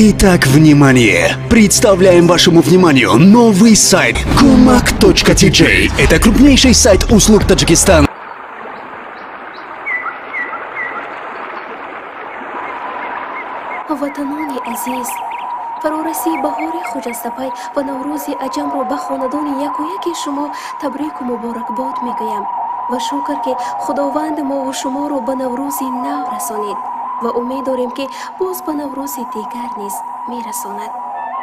Итак, внимание! Представляем вашему вниманию новый сайт kumak.tj. Это крупнейший сайт услуг Таджикистана. ватанони азиз фарорасии баҳори хуҷастапай ва наврӯзи аҷамро ба хонадони яку яки шумо табрику муборакбод мегӯям ва шукр ки худованд мову шуморо ба наврӯзи нав расонид ва умед дорем ки боз ба наврӯзи дигар низ мерасонад.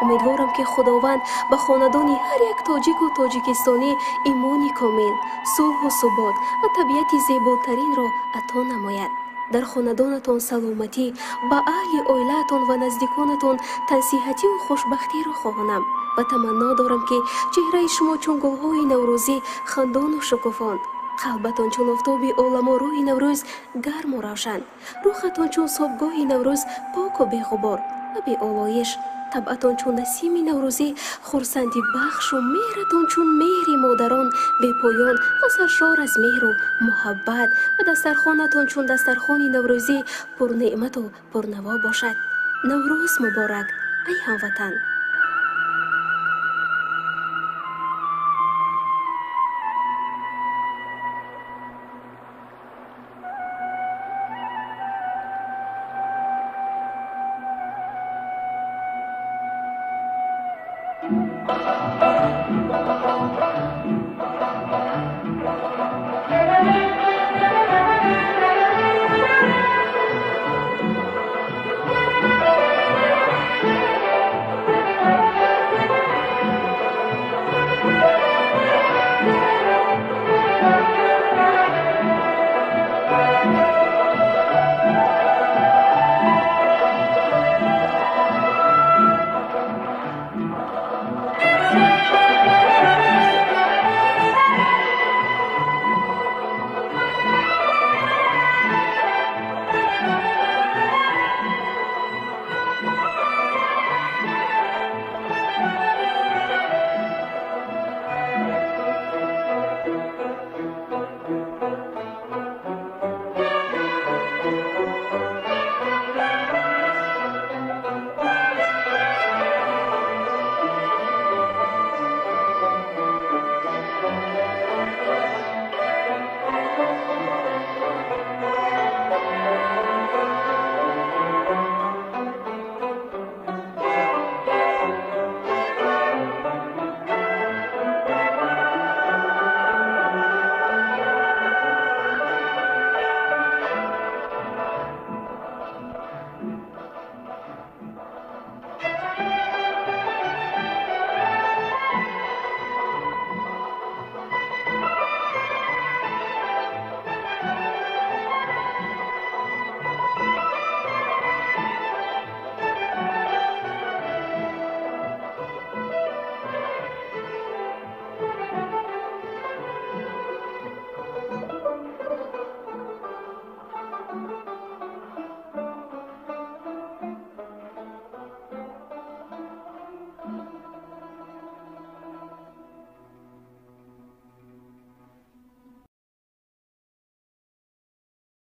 Умедворам ки худованд ба хонадони ҳар як тоҷику тоҷикистонӣ имони комил сулҳу субот ва табиати зеботаринро ато намояд. Дар хонадонатон саломатӣ ба аҳли оилаатон ва наздиконатон тансиҳативу хушбахтиро хоҳонам ва таманно дорам ки чеҳраи шумо чун гулҳои наврӯзӣ хандону шукуфон қалбатон чун офтоби оламо рӯи наврӯз гарму равшан рухатон чун собгоҳи наврӯз поку беғубор ва беолоиш табъатон чун насими наврӯзӣ хурсандӣ бахшу меҳратон чун меҳри модарон бепоён ва саршор аз меҳру муҳаббат ва дастархонатон чун дастархони наврӯзӣ пурнеъмату пурнаво бошад наврӯз муборак ай ҳамватан